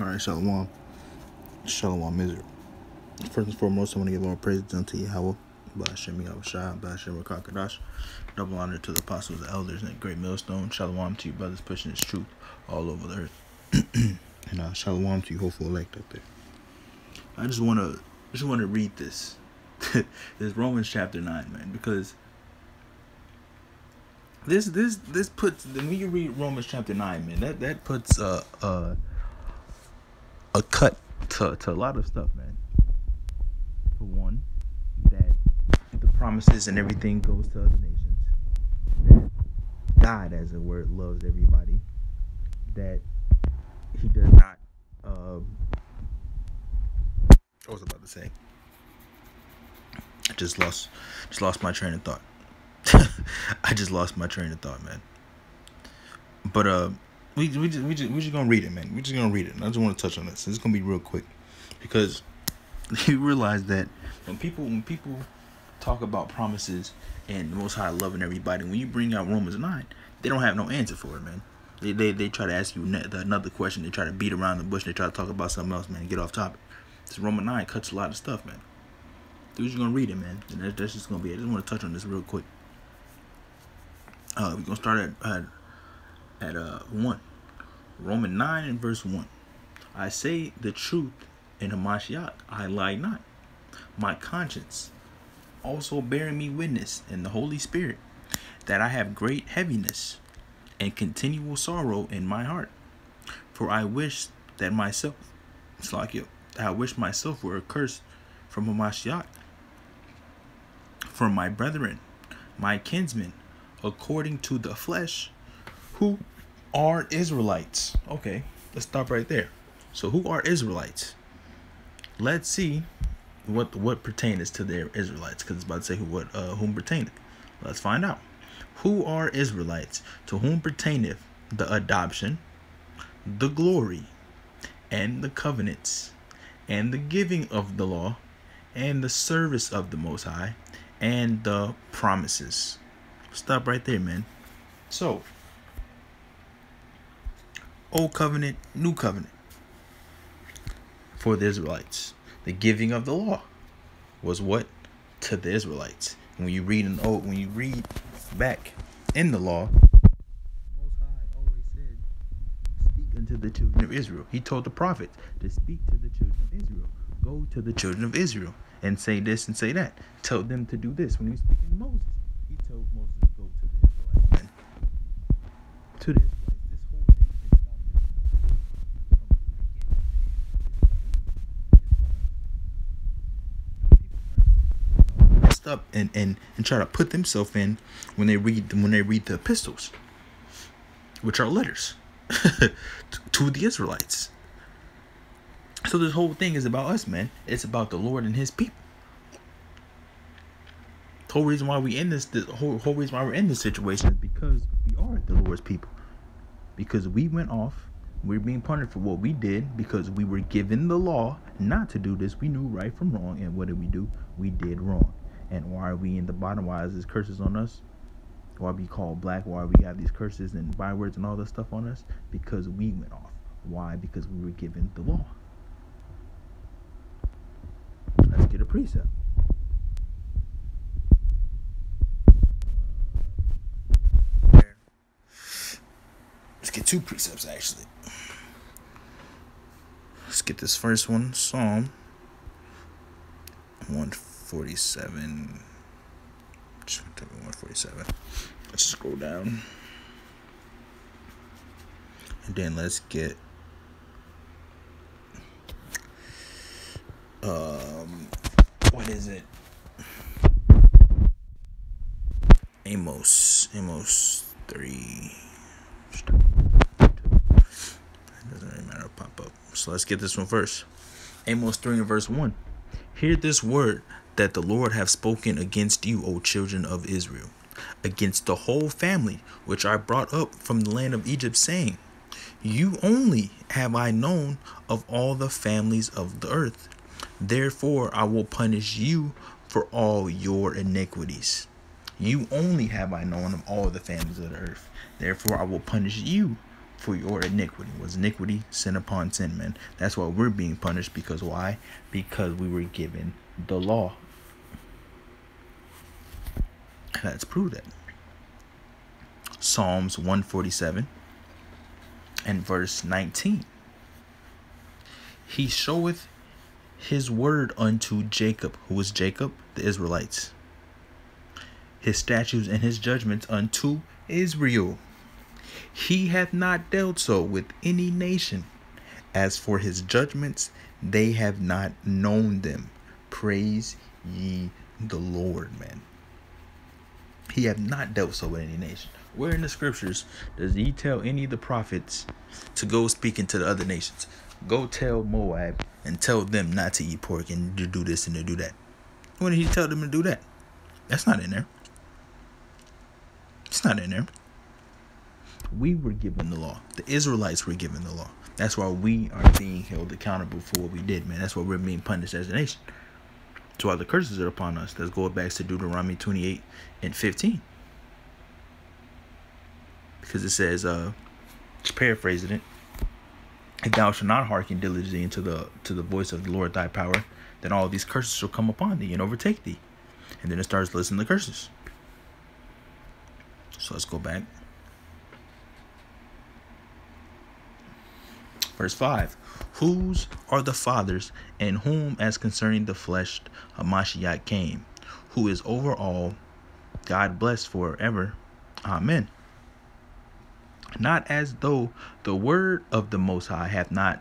All right, Shalom. Shalom, Israel. First and foremost, I want to give all praise unto Yahweh. Ba'ashem Yahushua, Ba'ashem Rakakadash. Double honor to the apostles, the elders, and the great millstone. Shalom to you, brothers, pushing this truth all over the earth. and uh, shalom to you, hopeful elect up there. I just want to just want to read this. this Romans chapter 9, man, because this this this puts when you read Romans chapter 9, man, that that puts uh uh a cut to, to a lot of stuff, man. For one, that the promises and everything goes to other nations. That God, as a word, loves everybody. That He does not. Uh, what was about to say? I just lost, just lost my train of thought. I just lost my train of thought, man. But uh we we just we just we just gonna read it, man. We just gonna read it. And I just want to touch on this. It's gonna be real quick because you realize that when people when people talk about promises and the Most High loving everybody, when you bring out Romans nine, they don't have no answer for it, man. They they, they try to ask you another question. They try to beat around the bush. They try to talk about something else, man. Get off topic. This Roman nine cuts a lot of stuff, man. Dude's just gonna read it, man. And that's, that's just gonna be it. I just want to touch on this real quick. Uh, we're gonna start at, at at uh, 1. Roman 9 and verse 1. I say the truth in Hamashiach, I lie not. My conscience also bearing me witness in the Holy Spirit that I have great heaviness and continual sorrow in my heart. For I wish that myself, it's like you, I wish myself were accursed from Hamashiach, from my brethren, my kinsmen, according to the flesh, who are Israelites. Okay, let's stop right there. So who are Israelites? Let's see what what pertains to their Israelites, because it's about to say who what uh, whom pertaineth. Let's find out. Who are Israelites? To whom pertaineth the adoption, the glory, and the covenants, and the giving of the law, and the service of the Most High, and the promises. Stop right there, man. So Old covenant, new covenant for the Israelites. The giving of the law was what to the Israelites. When you read the old, when you read back in the law, Most High always said, "Speak unto the children of Israel." He told the prophets to speak to the children of Israel. Go to the children of Israel and say this and say that. Tell them to do this. When he was speaking to Moses, he told Moses to go to the Israelites. To the up and, and, and try to put themselves in when they read when they read the epistles, which are letters to the Israelites. So this whole thing is about us, man. It's about the Lord and His people. The whole reason why we in this, the whole whole reason why we're in this situation is because we are the Lord's people. Because we went off, we're being punished for what we did because we were given the law not to do this. We knew right from wrong, and what did we do? We did wrong. And why are we in the bottom? Why is this curses on us? Why we called black? Why we have these curses and bywords and all this stuff on us? Because we went off. Why? Because we were given the law. Let's get a precept. Let's get two precepts actually. Let's get this first one, Psalm 1 147. 147. Let's scroll down. And then let's get um what is it? Amos. Amos 3. It doesn't really matter pop up. So let's get this one first. Amos 3 and verse 1. Hear this word that the Lord have spoken against you, O children of Israel, against the whole family which I brought up from the land of Egypt, saying, You only have I known of all the families of the earth. Therefore I will punish you for all your iniquities. You only have I known of all the families of the earth. Therefore I will punish you for your iniquity. Was iniquity sin upon sin, man? That's why we're being punished. Because why? Because we were given the law. Let's prove that. Psalms 147 and verse 19. He showeth his word unto Jacob. Who is Jacob? The Israelites. His statutes and his judgments unto Israel. He hath not dealt so with any nation. As for his judgments, they have not known them. Praise ye the Lord, man. He have not dealt so with any nation. Where in the scriptures does he tell any of the prophets to go speaking to the other nations? Go tell Moab and tell them not to eat pork and to do this and to do that. When did he tell them to do that? That's not in there. It's not in there. We were given the law. The Israelites were given the law. That's why we are being held accountable for what we did, man. That's why we're being punished as a nation. That's all the curses that are upon us. Let's go back to Deuteronomy 28 and 15. Because it says, uh, just paraphrasing it, if thou shalt not hearken diligently into the to the voice of the Lord thy power, then all these curses shall come upon thee and overtake thee. And then it starts listing the curses. So let's go back. Verse 5 Whose are the fathers, and whom, as concerning the flesh, Hamashiach came, who is over all, God blessed forever. Amen. Not as though the word of the Most High hath not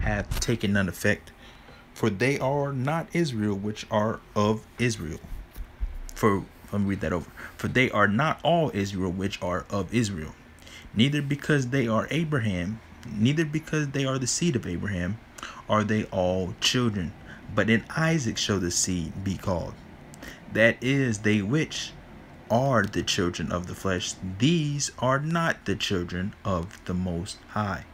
have taken none effect, for they are not Israel which are of Israel. For let me read that over. For they are not all Israel which are of Israel, neither because they are Abraham, neither because they are the seed of Abraham, are they all children. But in Isaac shall the seed be called. That is, they which are the children of the flesh, these are not the children of the Most High.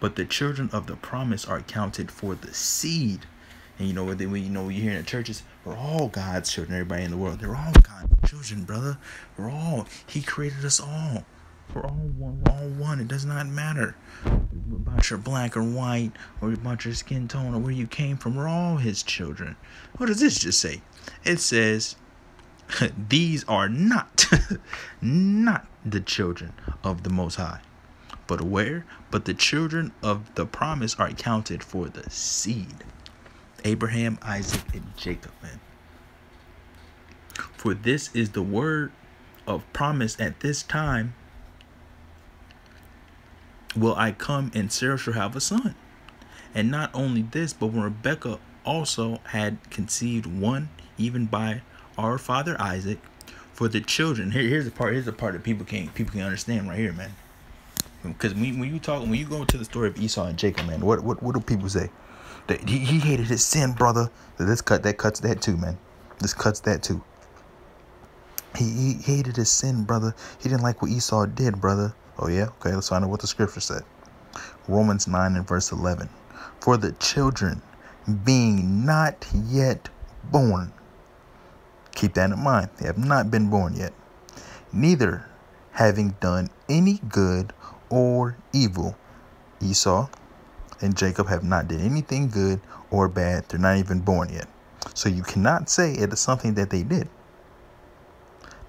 But the children of the promise are counted for the seed. And you know what? You know you hear in the churches, we're all God's children. Everybody in the world, they're all God's children, brother. We're all. He created us all. We're all one. We're all one. It does not matter about your black or white, or about your skin tone, or where you came from. We're all His children. What does this just say? It says, "These are not, not the children of the Most High." But where? But the children of the promise are counted for the seed. Abraham, Isaac, and Jacob, man. For this is the word of promise at this time will I come and Sarah shall have a son. And not only this, but when Rebekah also had conceived one, even by our father Isaac, for the children. Here, here's the part. Here's the part that people can't people can understand right here, man. Because when, when you talk, when you go to the story of Esau and Jacob, man, what what what do people say? That he, he hated his sin, brother. This cut that cuts that too, man. This cuts that too. He, he hated his sin, brother. He didn't like what Esau did, brother. Oh, yeah? Okay, let's find out what the scripture said. Romans 9 and verse 11. For the children being not yet born, keep that in mind, they have not been born yet, neither having done any good or evil, Esau and Jacob have not done anything good or bad. They're not even born yet. So you cannot say it is something that they did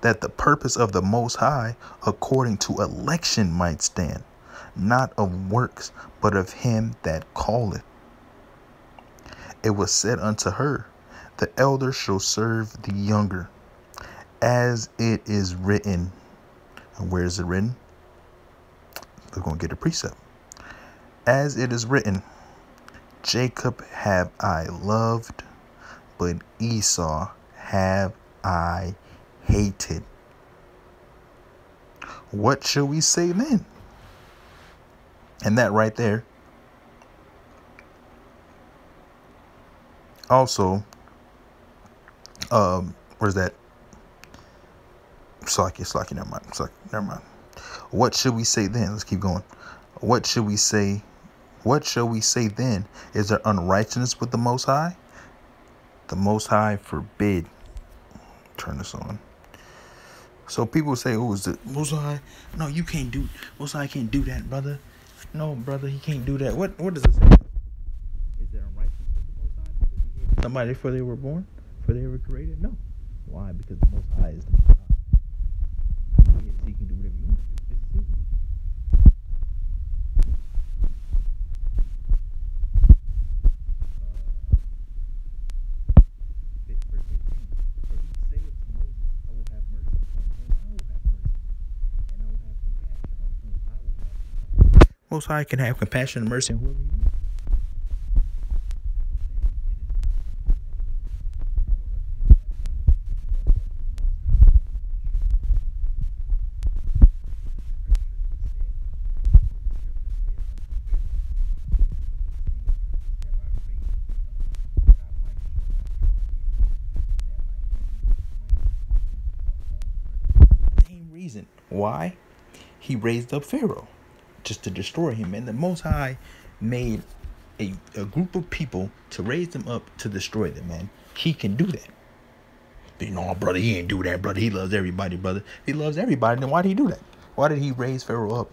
that the purpose of the Most High according to election might stand, not of works, but of him that calleth. It was said unto her, The elder shall serve the younger, as it is written. And where is it written? We're going to get a precept. As it is written, Jacob have I loved, but Esau have I hated. What shall we say then? And that right there also um where's that Slaki, Slaki, never mind. Never mind. What should we say then? Let's keep going. What should we say? What shall we say then? Is there unrighteousness with the Most High? The Most High forbid. Turn this on. So people say, "Oh, is it Mosai?" No, you can't do Most High can't do that, brother. No, brother, he can't do that. What what does it say? Is there unrighteousness somebody before they were born, before they were created? No. Why? Because the Most High is the Most High. He, is, he can do whatever he wants to do. This is his. Uh, verse 18. For he saith to Moses, I will have mercy on whom I will have mercy, and I will have compassion on whom I will have compassion. Most High can have compassion and mercy on whoever why he raised up Pharaoh just to destroy him. And the Most High made a, a group of people to raise them up to destroy them, man. He can do that. You know, oh, brother, he ain't do that, brother. He loves everybody, brother. He loves everybody. Then why did he do that? Why did he raise Pharaoh up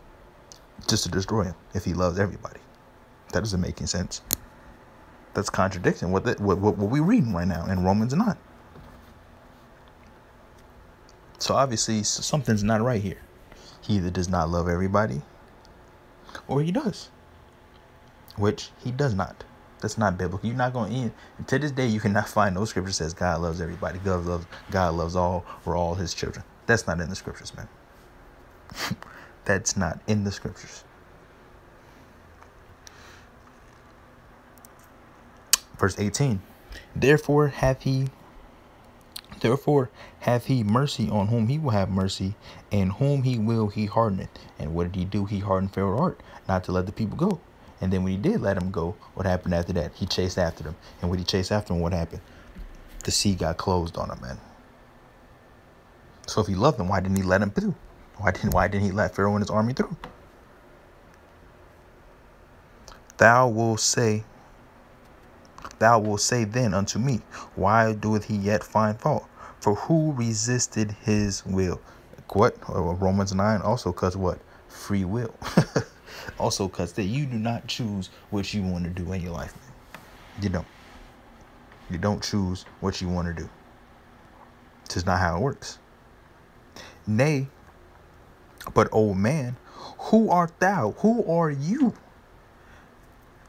just to destroy him if he loves everybody? That doesn't make any sense. That's contradicting what, the, what, what, what we're reading right now in Romans 9. So obviously something's not right here. He either does not love everybody or he does, which he does not. That's not biblical. You're not going to, end to this day, you cannot find no scripture says God loves everybody. God loves, God loves all or all his children. That's not in the scriptures, man. That's not in the scriptures. Verse 18. Therefore hath he Therefore hath he mercy on whom he will have mercy, and whom he will he hardeneth. And what did he do? He hardened Pharaoh's heart, not to let the people go. And then when he did let them go, what happened after that? He chased after them. And when he chased after them, what happened? The sea got closed on him, man. So if he loved them, why didn't he let them through? Why didn't why didn't he let Pharaoh and his army through? Thou will say, Thou will say then unto me, Why doeth he yet find fault? For who resisted his will? What? Oh, Romans 9 also cuts what? Free will. also cuts that you do not choose what you want to do in your life. You don't. You don't choose what you want to do. It's not how it works. Nay, but old man, who art thou? Who are you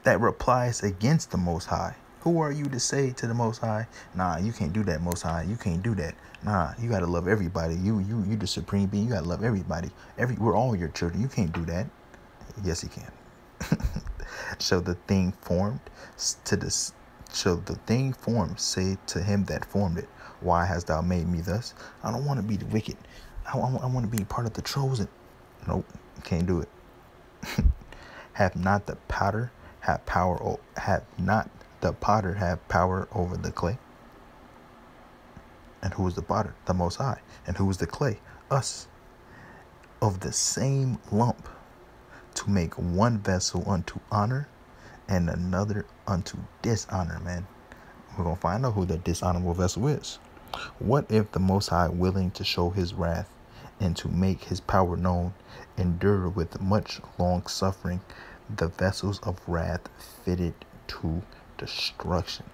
that replies against the Most High? Who are you to say to the Most High, nah, you can't do that, Most High. You can't do that. Nah, you gotta love everybody. You, you, you the supreme being. You gotta love everybody. Every, we're all your children. You can't do that. Yes, he can. so the thing formed to this. So the thing formed say to him that formed it, Why hast thou made me thus? I don't want to be the wicked. I, I, I want to be part of the chosen. Nope, can't do it. have not the powder, have power, or have not the potter have power over the clay? And who is the potter? The Most High. And who is the clay? Us. Of the same lump to make one vessel unto honor and another unto dishonor, man. We're going to find out who the dishonorable vessel is. What if the Most High, willing to show his wrath and to make his power known, endure with much long suffering the vessels of wrath fitted to destruction,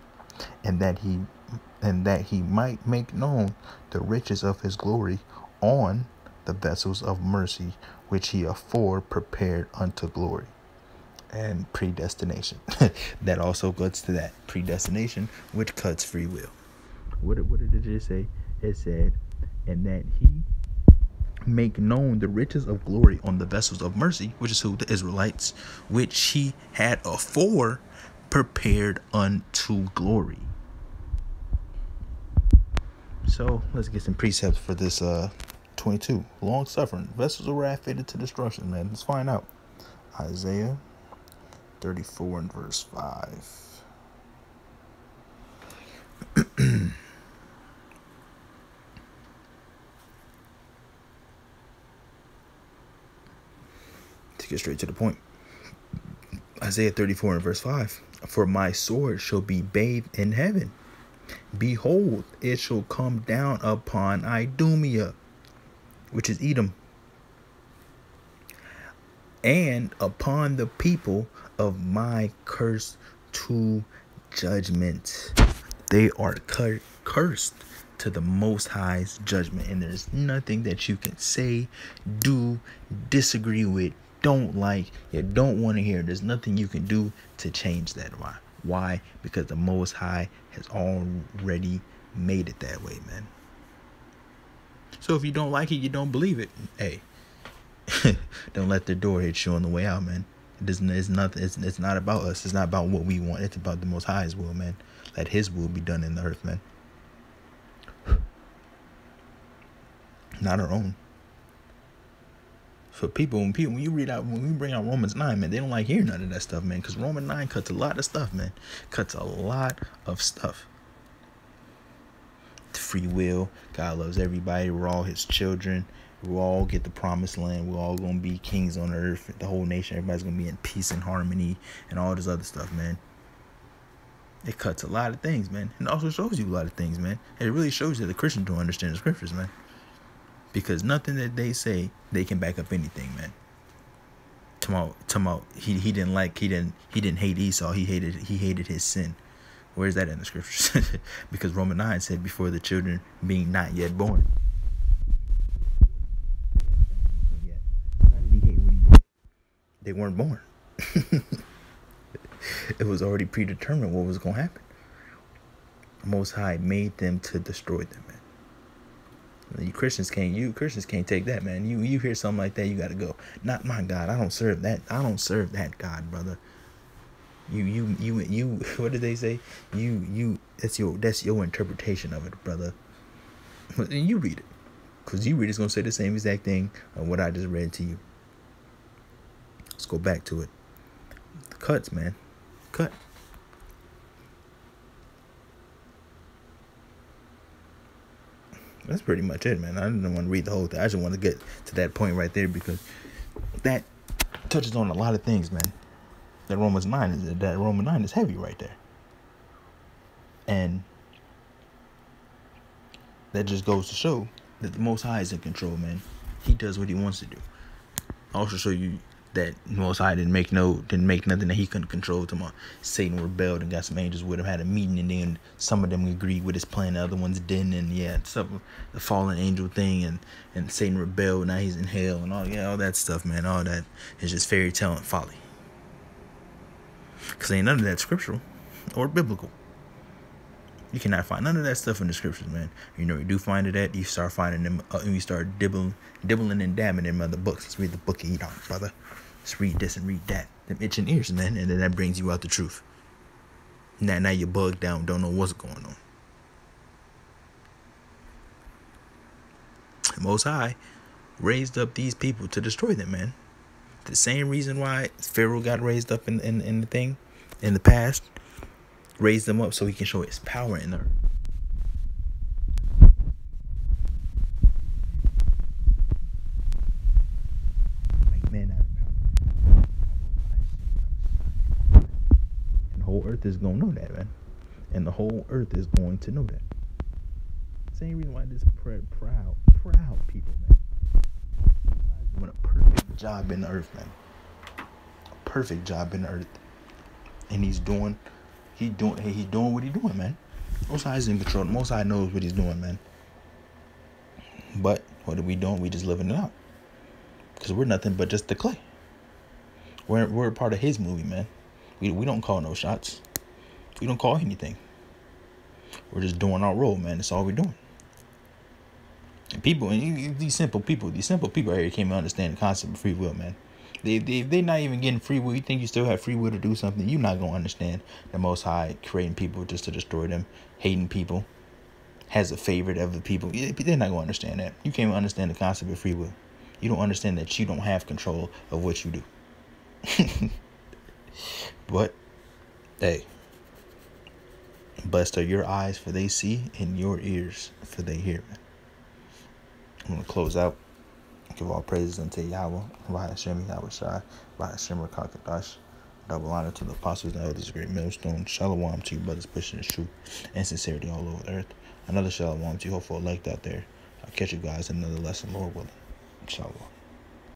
and that he and that he might make known the riches of his glory on the vessels of mercy which he afore prepared unto glory and predestination. that also goes to that predestination, which cuts free will. What, what did it say? It said, and that he make known the riches of glory on the vessels of mercy, which is who the Israelites, which he had afore prepared unto glory. So let's get some precepts for this uh 22. Long suffering. Vessels of wrath fitted to destruction, man. Let's find out. Isaiah 34 and verse 5. to get straight to the point. Isaiah 34 and verse 5 For my sword shall be bathed in heaven. Behold, it shall come down upon Idumea. which is Edom, and upon the people of my curse to judgment. They are cur- cursed to the Most High's judgment, and there's nothing that you can say, do, disagree with, don't like, you don't want to hear. There's nothing you can do to change that. Why? Why? Because the Most High has already made it that way, man. So if you don't like it, you don't believe it. Hey, don't let the door hit you on the way out, man. It isn't. It's nothing. It's, it's not about us. It's not about what we want. It's about the Most High's will, man. Let His will be done in the earth, man. Not our own. For people, when people, when you read out, when we bring out Romans nine, man, they don't like hearing none of that stuff, man. Because Romans nine cuts a lot of stuff, man. Cuts a lot of stuff. Free will. God loves everybody. We're all His children. We'll all get the promised land. We're all gonna be kings on earth. The whole nation, everybody's gonna be in peace and harmony and all this other stuff, man. It cuts a lot of things, man. And also shows you a lot of things, man. It really shows you that the Christians don't understand the scriptures, man. Because nothing that they say, they can back up anything, man. Tomorrow, tomorrow, he he didn't like he didn't he didn't hate Esau. He hated he hated his sin. Where's that in the scriptures? because Roman nine said before the children being not yet born. they weren't born. it was already predetermined what was going to happen. Most High made them to destroy them, man. You Christians can't. You Christians can't take that, man. You you hear something like that, you got to go. Not my God. I don't serve that. I don't serve that God, brother. You you you you. What did they say? You you. That's your that's your interpretation of it, brother. You read it, cause you read it's gonna say the same exact thing of what I just read to you. Let's go back to it. The cuts, man. Cut. That's pretty much it, man. I didn't want to read the whole thing. I just want to get to that point right there because that touches on a lot of things, man. That Romans nine is that Roman nine is heavy right there, and that just goes to show that the Most High is in control, man. He does what he wants to do. I also show you that Most High didn't make no didn't make nothing that he couldn't control. Tomorrow, Satan rebelled and got some angels with him, had a meeting, and then some of them agreed with his plan, the other ones didn't, and yeah, some the fallen angel thing, and and Satan rebelled. Now he's in hell, and all yeah, all that stuff, man. All that is just fairy tale and folly. Cause ain't none of that scriptural or biblical. You cannot find none of that stuff in the scriptures, man. You know, you do find it at, you start finding them, uh, and you start dibbling, dibbling and dabbing in other books. Let's read the book of Enoch, brother. Let's read this and read that. Them itching ears, man, and then that brings you out the truth. Now, now you're bugged down, don't know what's going on. Most High raised up these people to destroy them, man. The same reason why Pharaoh got raised up in, in, in the thing in the past raised them up so he can show his power in the earth. Man out of power. And the whole earth is gonna know that, man. And the whole earth is going to know that. Same reason why this proud, proud people, man. Doing a perfect job in the earth, man. A perfect job in the earth. And he's doing he doing he doing what he's doing, man. Most High is in control. Most High knows what he's doing, man. But what are we doing? We just living it out. Because we're nothing but just the clay. We're we're part of his movie, man. We we don't call no shots. We don't call anything. We're just doing our role, man. That's all we're doing. And people, and these simple people, these simple people here can't understand the concept of free will, man. They, they, they're not even getting free will. You think you still have free will to do something? You're not going to understand the Most High creating people just to destroy them, hating people, has a favorite of the people. They're not going to understand that. You can't understand the concept of free will. You don't understand that you don't have control of what you do. but, hey, blessed are your eyes for they see and your ears for they hear. I'm going to close out. Give all praises unto Yahweh, by Hashem Yahweh Shai, by Hashem Rakakadash. Double honor to the apostles and elders, great millstone. Shalom to you brothers pushing the truth and sincerity all over the earth. Another shalom to you, hopeful elect out there. I'll catch you guys in another lesson, Lord willing. Inshallah.